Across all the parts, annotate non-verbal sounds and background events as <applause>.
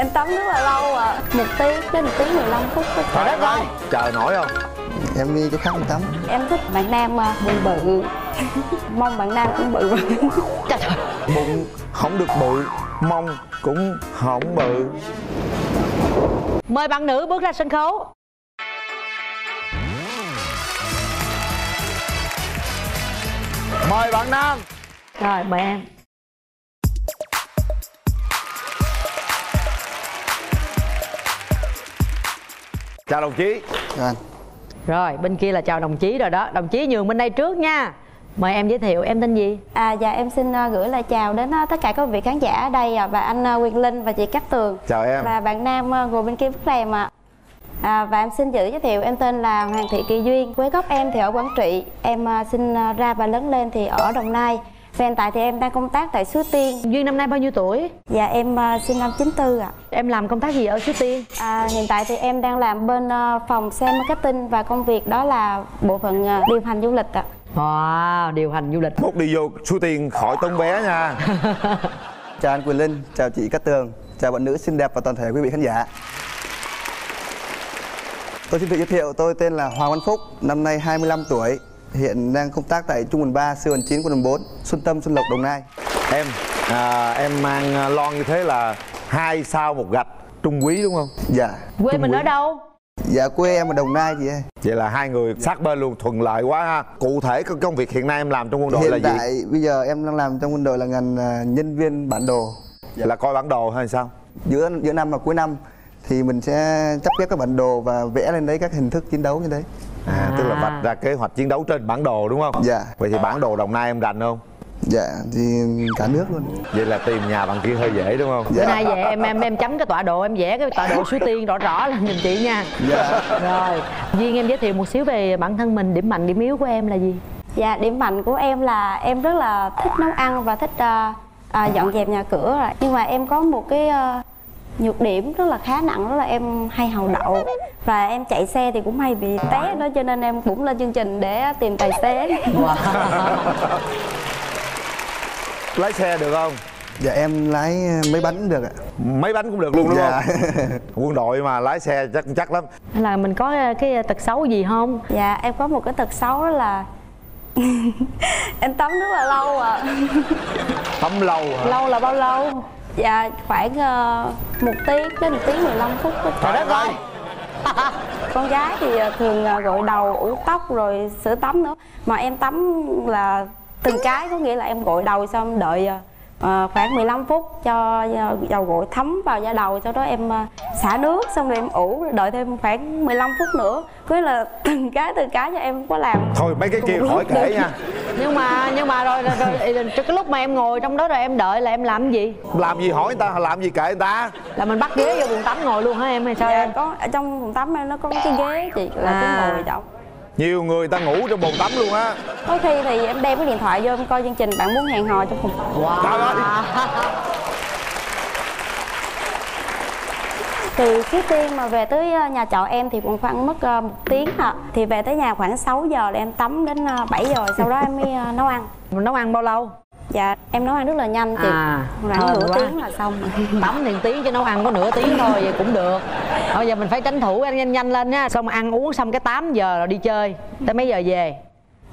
em tắm rất là lâu ạ. Một tiếng đến một tiếng 15 phút trời đất ơi. chờ nổi không? Em đi chỗ khác em tắm. Em thích bạn nam mà bụng bự. <laughs> Mong bạn nam cũng bự. Trời trời bụng không được bự mông cũng không bự. Mời bạn nữ bước ra sân khấu. Mời bạn nam. Rồi mời em chào đồng chí. Chào anh. Rồi bên kia là chào đồng chí rồi đó. Đồng chí nhường bên đây trước nha. Mời em giới thiệu em tên gì? À dạ em xin uh, gửi lời chào đến uh, tất cả các vị khán giả ở đây uh, và anh uh, Quyền Linh và chị Cát Tường. Chào em. Và bạn nam uh, ngồi bên kia bức rèm ạ. À, và em xin tự giới thiệu em tên là Hoàng Thị Kỳ Duyên. Quê gốc em thì ở Quảng Trị. Em uh, sinh uh, ra và lớn lên thì ở Đồng Nai hiện tại thì em đang công tác tại Suối Tiên. Duyên năm nay bao nhiêu tuổi? Dạ em uh, sinh năm 94 ạ. Em làm công tác gì ở Suối Tiên? À, hiện tại thì em đang làm bên uh, phòng sale marketing và công việc đó là bộ phận uh, điều hành du lịch ạ. Wow, điều hành du lịch. Mốt đi vô Suối Tiên khỏi tốn bé nha. <laughs> Chào anh Quyền Linh, chào chị Cát Tường Chào bạn nữ xinh đẹp và toàn thể quý vị khán giả. Tôi xin tự giới thiệu, tôi tên là Hoàng Văn Phúc, năm nay 25 tuổi Hiện đang công tác tại Trung đoàn 3, sư đoàn 9, quân đoàn 4, Xuân Tâm, Xuân Lộc, Đồng Nai Em, à, em mang lon như thế là hai sao một gạch trung quý đúng không? Dạ Quê Trung mình quý. ở đâu? Dạ quê em ở Đồng Nai chị ơi Vậy là hai người sát bên luôn thuận lợi quá ha Cụ thể công việc hiện nay em làm trong quân đội Hiện là gì? tại bây giờ em đang làm trong quân đội là ngành à, nhân viên bản đồ Là coi bản đồ hay sao? Giữa giữa năm và cuối năm thì mình sẽ chấp ghép các bản đồ và vẽ lên đấy các hình thức chiến đấu như đấy À, tức là À. vạch ra kế hoạch chiến đấu trên bản đồ đúng không? Dạ. Vậy thì bản đồ Đồng Nai em rành không? Dạ thì cả nước luôn Vậy là tìm nhà bằng kia hơi dễ đúng không? Bữa nay về em em em chấm cái tọa độ em vẽ cái tọa độ Suối Tiên rõ rõ lên giùm chị nha. Dạ Rồi, Duyên em giới thiệu một xíu về bản thân mình, điểm mạnh, điểm yếu của em là gì? Dạ điểm mạnh của em là em rất là thích nấu ăn và thích uh, uh, dọn dẹp nhà cửa rồi nhưng mà em có một cái uh, nhược điểm rất là khá nặng đó là em hay hầu đậu và em chạy xe thì cũng hay bị té đó cho nên em cũng lên chương trình để tìm tài xế Lái xe được không? Dạ em lái mấy bánh được ạ Mấy bánh cũng được luôn đúng Dạ không? Quân đội mà lái xe chắc chắc lắm Hay là mình có ờ, cái tật xấu gì không? dạ em có một cái tật xấu đó là <laughs> em tắm rất là lâu ạ Tắm lâu hả? lâu là bao lâu dạ khoảng uh, một tiếng đến một tiếng 15 phút Trời đất ơi! <laughs> Con gái thì ờ, thường ờ, gội đầu ủ tóc rồi sữa tắm nữa. Mà em tắm là từng cái có nghĩa là em gội đầu xong đợi ờ, khoảng 15 phút cho dầu gội thấm vào da đầu sau đó em xả nước xong rồi em ủ đợi thêm khoảng 15 phút nữa. Nghĩa là <laughs> từng cái từng cái cho em có làm. Thôi mấy cái kia khỏi kể nha Nhưng mà nhưng mà rồi, rồi, rồi, rồi cái lúc mà em ngồi trong đó rồi em đợi là em làm gì? Làm gì hỏi người ta, làm gì kệ người ta Là mình bắt ghế vô buồng tắm ngồi luôn hả em hay sao dạ, em? có ở trong phòng tắm em nó có cái ghế chị là À. cái ngồi trọng Nhiều người ta ngủ trong bồn tắm luôn á có khi thì em đem cái điện thoại vô em coi chương trình bạn muốn hẹn hò trong phòng Wow. Trời ơi từ Suối Tiên mà về tới ờ, nhà trọ em thì cũng khoảng mất ờ, một tiếng ạ. Thì về tới nhà khoảng 6 giờ là em tắm đến ờ, 7 giờ sau đó em mới ờ, nấu ăn. Mình nấu ăn bao lâu? dạ em nấu ăn rất là nhanh chị. À, khoảng nửa quá. tiếng là xong. <laughs> Tắm thì tiếng chứ nấu ăn có nửa tiếng thôi vậy cũng được. Bây giờ mình phải tranh thủ ăn nhanh nhanh lên nha. Xong ăn uống xong cái 8 giờ rồi đi chơi. Tới mấy giờ về?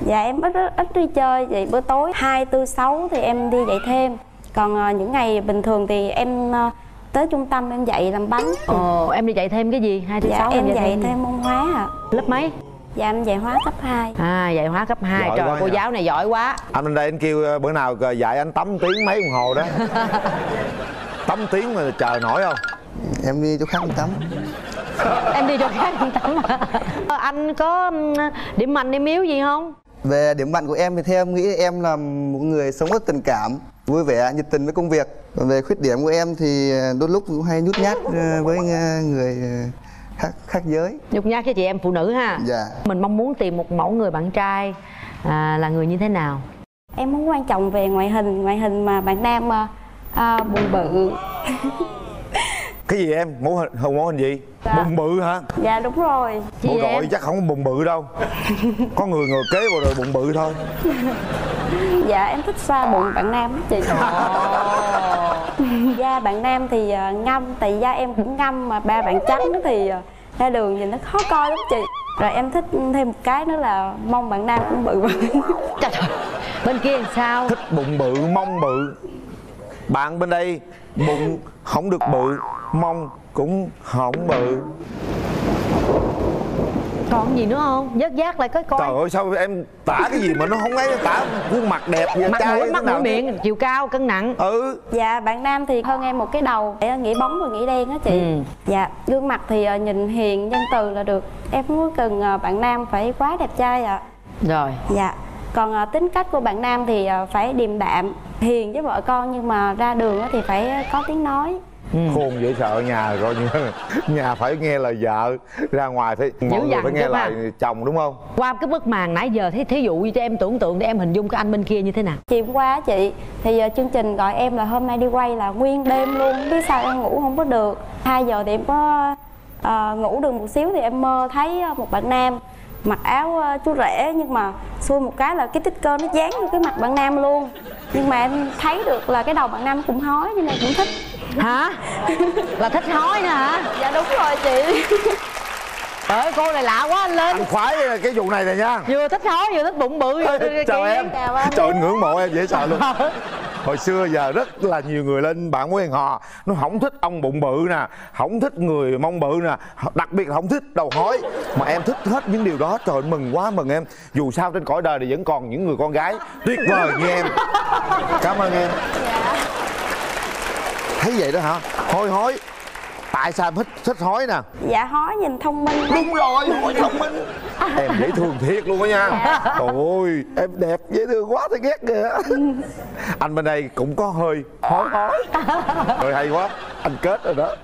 dạ em ít ít đi chơi vậy bữa tối hai tư sáu thì em đi dạy thêm. Còn ờ, những ngày bình thường thì em ờ, tới trung tâm em dạy làm bánh Ồ, em đi dạy thêm cái gì? Hai thứ dạ sáu em dạy thêm môn hóa ạ Lớp mấy? dạ em dạy hóa cấp 2 À, dạy hóa cấp 2 Giỏi Trời, cô nha. giáo này giỏi quá Anh lên đây anh kêu ờ, bữa nào dạy anh tắm tiếng mấy đồng hồ đó <laughs> Tắm tiếng mà chờ nổi không? Em đi chỗ khác em tắm Em đi cho khác tắm à? Ờ, Anh có điểm mạnh, điểm yếu gì không? Về điểm mạnh của em thì theo em nghĩ em là một người sống rất tình cảm Vui vẻ, nhiệt tình với công việc. Còn về khuyết điểm của em thì à, đôi lúc cũng hay nhút nhát ờ, với ờ, người ờ, khác, khác giới. Nhục nhát cho chị em phụ nữ ha. Dạ. Mình mong muốn tìm một mẫu người bạn trai à, là người như thế nào? em không quan trọng về ngoại hình ngoại hình mà bạn nam ờ, ờ, bụng bự <laughs> Cái gì em? Mẫu hình, không mẫu hình gì? Dạ. Bụng bự hả? dạ đúng rồi. Chị Bộ em đội chắc không có bụng bự đâu. <laughs> Có người ngồi kế vào rồi bụng bự thôi. Dạ em thích xoa bụng bạn nam đó chị. <laughs> Da bạn nam thì ờ, ngâm tại da em cũng ngâm mà ba bạn trắng thì ờ, ra đường nhìn nó khó coi lắm chị. Rồi em thích thêm một cái nữa là mong bạn nam cũng bự bự. <laughs> Trời ơi, bên kia làm sao? Thích bụng bự mông bự. Bạn bên đây bụng không được bự mông cũng không bự. Còn gì nữa không? Vớt vát lại coi coi. Trời ơi sao em tả cái gì mà nó không ấy tả khuôn mặt đẹp vậy mặt trai mũi mắt mũi miệng chiều cao cân nặng. Ừ. Dạ bạn nam thì hơn em một cái đầu để nghĩ bóng và nghĩ đen á chị. Ừ. dạ gương mặt thì ờ, nhìn hiền nhân từ là được. Em không có cần ờ, bạn nam phải quá đẹp trai ạ. Rồi. Dạ. Còn à, tính cách của bạn nam thì à, phải điềm đạm, hiền với vợ con nhưng mà ra đường á thì phải có tiếng nói. Khôn dễ sợ nhà coi như nhà phải nghe lời vợ ra ngoài phải mọi người phải nghe chứ mà. lời chồng đúng không qua cái bức màn nãy giờ thí, thí dụ như cho em tưởng tượng để em hình dung cái anh bên kia như thế nào Chiều hôm qua á chị thì à, chương trình gọi em là hôm nay đi quay là nguyên đêm luôn, không biết sao em ngủ không có được. 2 giờ thì em có à, ngủ được một xíu thì em mơ thấy à, một bạn nam mặc áo à, chú rể nhưng mà xui một cái là cái tích cơ nó dán vô cái mặt bạn nam luôn. Nhưng mà em thấy được là cái đầu bạn nam cũng hói nên cũng thích. hả? Là thích hói nữa hả? Dạ đúng rồi chị. trời ơi cô này lạ quá anh lên. Anh khoái cái vụ này này nha. Vừa thích hói vừa thích bụng bự vừa chào em. Chào anh. trời ngưỡng mộ em dễ sợ luôn hồi xưa giờ rất là nhiều người lên bạn quen họ nó không thích ông bụng bự nè không thích người mông bự nè đặc biệt là không thích đầu hói. Mà em thích hết những điều đó trời mừng quá mừng em. Dù sao trên cõi đời này vẫn còn những người con gái. Tuyệt vời như em. Cảm ơn em. Thấy vậy đó hả? Hôi hối tại sao em thích thích hói nè? Dạ hói nhìn thông minh. Đúng rồi hỏi thông minh. <laughs> Em dễ thương thiệt luôn á nha. Trời ơi em đẹp dễ thương quá thấy ghét kìa. <laughs> Anh bên đây cũng có hơi hói hói. <laughs> Rồi hay quá anh kết rồi đó.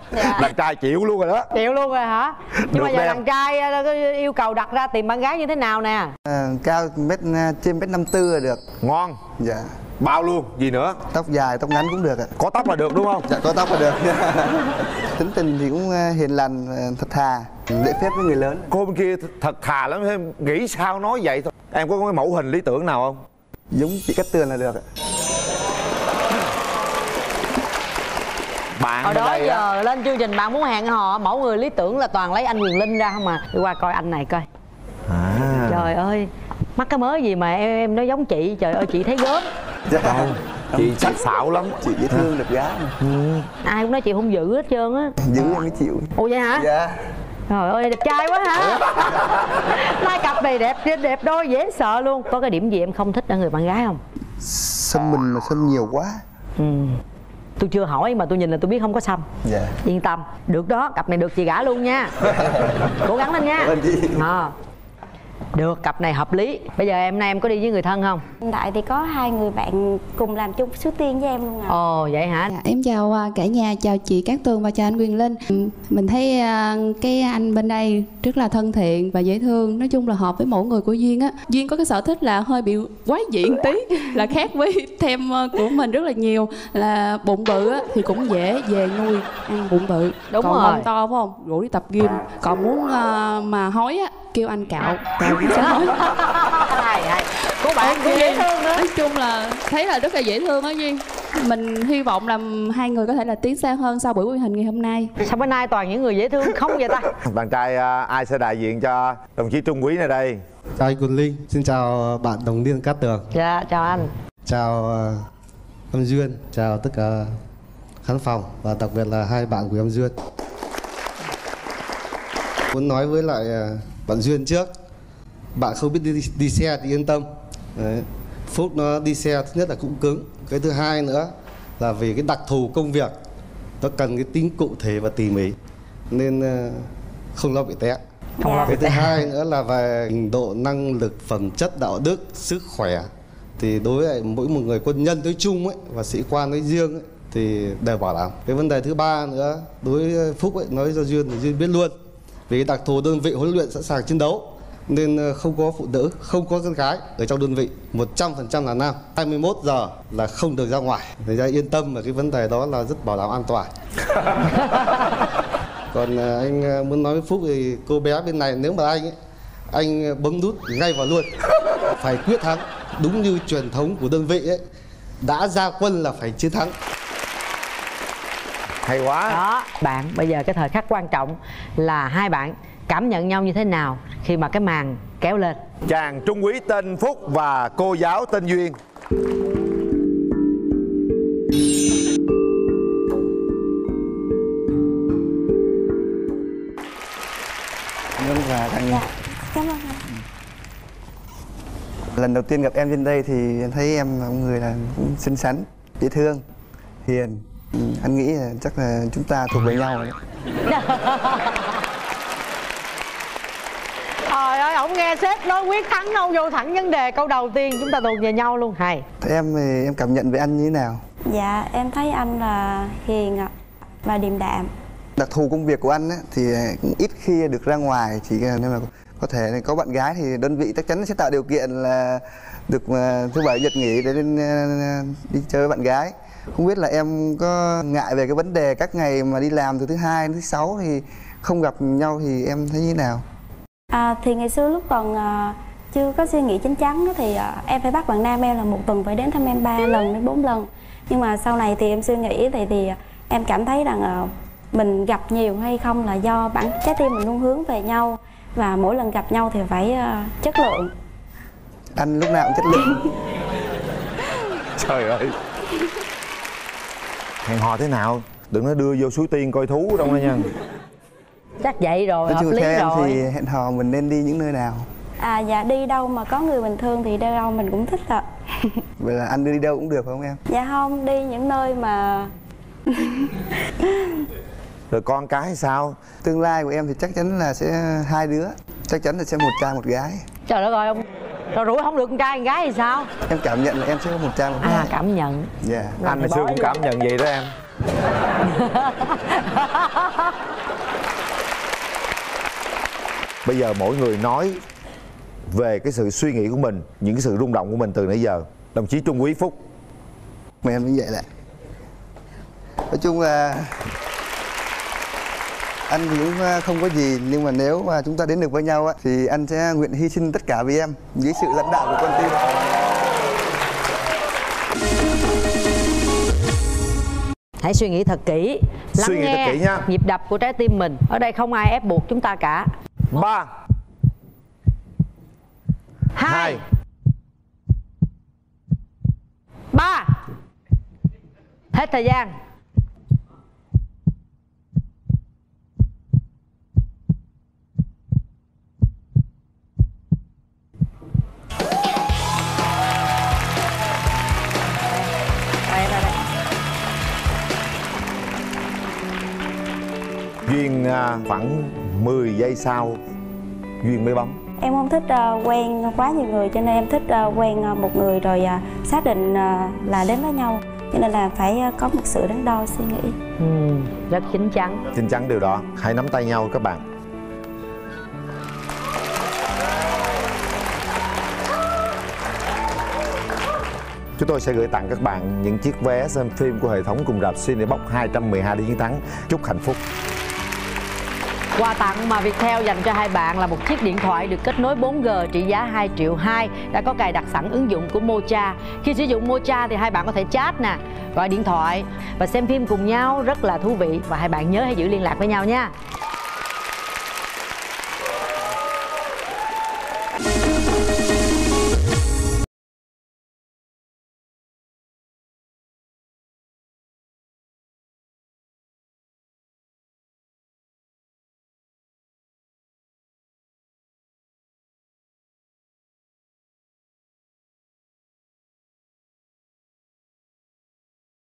Đàn trai chịu luôn rồi đó. Chịu luôn rồi hả? Nhưng mà Được giờ đẹp. đàn trai ờ, có yêu cầu đặt ra tìm bạn gái như thế nào nè? À, cao mét à, trên mét năm tư là được. Ngon. Dạ bao luôn gì nữa? Tóc dài tóc ngắn cũng được ạ. Có tóc là được đúng không? Dạ có tóc là được. <laughs> Tính tình thì cũng à, hiền lành à, thật thà. Lễ phép với người lớn. Cô bên kia thật thà lắm em nghĩ sao nói vậy thôi. Em có cái mẫu hình lý tưởng nào không? Giống chị Cát Tường là được ạ. Bạn hồi bên đó đây á. giờ lên chương trình bạn muốn hẹn hò mẫu người lý tưởng là toàn lấy anh quyền linh ra không à? Đi qua coi anh này coi. À. Trời ơi mắc cái mới gì mà em em nói giống chị trời ơi chị thấy gớm dạ. Chị sắc sảo lắm. Chị dễ thương đẹp gái mà. ai cũng nói chị hung dữ hết trơn á. Giữ em mới chịu. Ồ vậy hả? Dạ. Trời ơi đẹp trai quá hả? <laughs> Hai cặp này đẹp đẹp đôi dễ sợ luôn. Có cái điểm gì em không thích ở người bạn gái không? Xăm mình mà xăm nhiều quá. Ừ. Tôi chưa hỏi mà tôi nhìn là tôi biết không có xăm. Dạ. Yên tâm. Được đó cặp này được chị gả luôn nha. <laughs> Cố gắng lên nha. À. được cặp này hợp lý bây giờ em nay em có đi với người thân không Hiện tại thì có hai người bạn cùng làm chung số tiên với em luôn à ồ vậy hả Dạ, em chào à, cả nhà, chào chị Cát Tường và chào anh Quyền Linh. Ừ, Mình thấy à, cái anh bên đây rất là thân thiện và dễ thương. Nói chung là hợp với mỗi người của Duyên á. Duyên có cái sở thích là hơi bị quái dị một tí, là khác với thêm à, của mình rất là nhiều. Là bụng bự á thì cũng dễ về nuôi ăn bụng bự. Đúng Còn rồi. mông to phải không? Rủ đi tập gym. Còn muốn mà hói á kêu anh cạo. Cạo cũng hay cô bạn cũng dễ thương nữa. Nói chung là thấy là rất là dễ thương á duyên mình hy vọng là hai người có thể là tiến xa hơn sau buổi quay hình ngày hôm nay. Sao bữa nay toàn những người dễ thương không vậy ta? <laughs> Bạn trai à, ai sẽ đại diện cho đồng chí trung quý này đây? Chào anh Quỳnh Linh, xin chào bạn đồng liên Cát Tường. Dạ chào anh. Chào ờ, Âm Duyên, chào tất cả khán phòng Và đặc biệt là hai bạn của Âm Duyên. Muốn nói với lại bạn Duyên trước. Bạn không biết đi, đi xe thì yên tâm. Đấy. Phúc nó đi xe thứ nhất là cũng cứng. Cái thứ hai nữa là vì cái đặc thù công việc Nó cần cái tính cụ thể và tỉ mỉ Nên ờ, không lo bị té. Không cái thứ hai nữa là về trình độ năng lực phẩm chất đạo đức sức khỏe. Thì đối với mỗi một người quân nhân nói chung ấy và sĩ quan nói riêng ấy, thì đều bảo đảm. Cái vấn đề thứ ba nữa đối với phúc ấy nói cho duyên thì duyên biết luôn vì đặc thù đơn vị huấn luyện sẵn sàng chiến đấu nên ờ, không có phụ nữ không có con gái ở trong đơn vị. 100% là nam 21 giờ là không được ra ngoài. Người ra yên tâm về cái vấn đề đó là rất bảo đảm an toàn. <laughs> Còn à, anh à, muốn nói với phúc thì cô bé bên này nếu mà anh ấy anh bấm nút ngay vào luôn. Phải quyết thắng. Đúng như truyền thống của đơn vị ấy đã ra quân là phải chiến thắng hay quá. Đó bạn bây giờ cái thời khắc quan trọng là hai bạn cảm nhận nhau như thế nào khi mà cái màn kéo lên? Chàng trung úy tên phúc và cô giáo tên duyên. Vâng và tặng dạ cảm ơn anh lần đầu tiên gặp em trên đây thì thấy em là một người là cũng xinh xắn dễ thương hiền. Ừ, anh nghĩ là chắc là chúng ta thuộc về nhau rồi <laughs> trời ơi ổng nghe sếp nói quyết thắng đâu vô thẳng vấn đề câu đầu tiên chúng ta thuộc về nhau luôn. Hay. Thế em thì em cảm nhận về anh như thế nào? Dạ em thấy anh là hiền ạ và điềm đạm. Đặc thù công việc của anh ấy, thì cũng ít khi được ra ngoài chỉ nên là có thể là có bạn gái thì đơn vị chắc chắn sẽ tạo điều kiện là được mà thứ bảy nhật nghỉ để ờ, đi chơi với bạn gái không biết là em có ngại về cái vấn đề các ngày mà đi làm từ thứ hai đến thứ sáu thì không gặp nhau thì em thấy như thế nào? À, thì ngày xưa lúc còn à, chưa có suy nghĩ chín chắn thì à, em phải bắt bạn nam em là một tuần phải đến thăm em ba lần đến bốn lần. Nhưng mà sau này thì em suy nghĩ thì thì em cảm thấy rằng à, mình gặp nhiều hay không là do bản trái tim mình luôn hướng về nhau và mỗi lần gặp nhau thì phải à, chất lượng. Anh lúc nào cũng chất lượng. <laughs> Trời ơi hẹn hò thế nào? Đừng nói đưa vô suối tiên coi thú đâu nha. <laughs> Chắc vậy rồi nói hợp lý theo rồi. thì hẹn hò mình nên đi những nơi nào? À dạ đi đâu mà có người bình thường thì đi đâu mình cũng thích ạ. <laughs> Vậy là anh đưa đi đâu cũng được phải không em? Dạ không đi những nơi mà <laughs> rồi con cái sao? Tương lai của em thì chắc chắn là sẽ hai đứa. Chắc chắn là sẽ một trai một gái. Trời đất ơi ông rồi rủi không được con trai con gái thì sao? Em cảm nhận là em sẽ có một trai một gái à cảm nhận. Dạ. Anh hồi xưa cũng cảm nhận vậy đó em. <laughs> Bây giờ mỗi người nói về cái sự suy nghĩ của mình những cái sự rung động của mình từ nãy giờ. Đồng chí trung úy phúc. Mà em như vậy lại. Nói chung là anh thì cũng không có gì nhưng mà nếu mà chúng ta đến được với nhau á thì anh sẽ nguyện hy sinh tất cả vì em dưới sự lãnh đạo của con tim hãy suy nghĩ thật kỹ. Lắng Suy nghĩ thật nghe kỹ nha. nhịp đập của trái tim mình. Ở đây không ai ép buộc chúng ta cả. Ba. Hai. Ba. Hết thời gian duyên à, khoảng 10 giây sau duyên mới bấm. Em không thích à, quen quá nhiều người cho nên em thích à, quen một người rồi xác định là đến với nhau. Cho nên là phải có một sự đắn đo suy nghĩ. Ừ, rất chín chắn. Chắc chắn điều đó. Hãy nắm tay nhau các bạn. Chúng tôi sẽ gửi tặng các bạn những chiếc vé xem phim của hệ thống cùng rạp Cinebox 212 để chiến thắng. Chúc hạnh phúc. Quà tặng mà Viettel dành cho hai bạn là một chiếc điện thoại được kết nối 4G trị giá 2 triệu 2 đã có cài đặt sẵn ứng dụng của Mocha. Khi sử dụng Mocha thì hai bạn có thể chat nè, gọi điện thoại và xem phim cùng nhau rất là thú vị và hai bạn nhớ hãy giữ liên lạc với nhau nha.